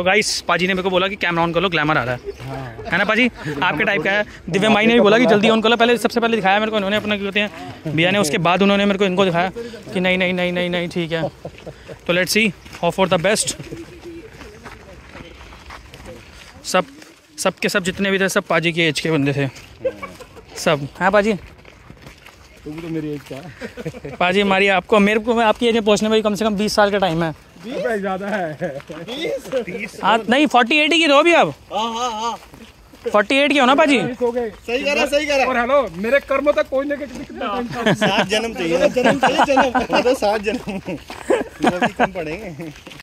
तो गाइस पाजी ने मेरे को बोला कि कैमरा ऑन कर लो ग्लैमर आ रहा है। है ना पाजी? आपके टाइप का है। दिव्य माई ने भी बोला कि जल्दी ऑन कर लो। पहले सबसे पहले दिखाया मेरे को इन्होंने अपना क्या कहते हैं भैया ने उसके बाद उन्होंने मेरे को इनको दिखाया कि नहीं नहीं नहीं नहीं नहीं ठीक है। तो let's see off for the best सब सब के सब जितने भी थे सब पाजी के एज के बंदे थे। सब। हाँ पाजी? तू तो मेरी एज का है। पाजी हमारी आपको मेरे को आपकी एज में पहुँचने में कम से कम बीस साल का टाइम है। ज़्यादा है। हाँ नहीं फोर्टी एट की दो भी अब। फोर्टी एट की हो ना पाजी? सही कह रहा सही कह रहा। और हेलो मेरे कर्म तक कोई के टाइम सात जन्म चाहिए। ना जन्म चाहिए जन्म। सात जन्म। कम पड़ेंगे।